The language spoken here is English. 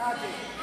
Magic.